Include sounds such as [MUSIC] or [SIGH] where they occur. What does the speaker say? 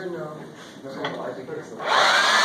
I know. No, I think it's. [LAUGHS]